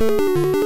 Música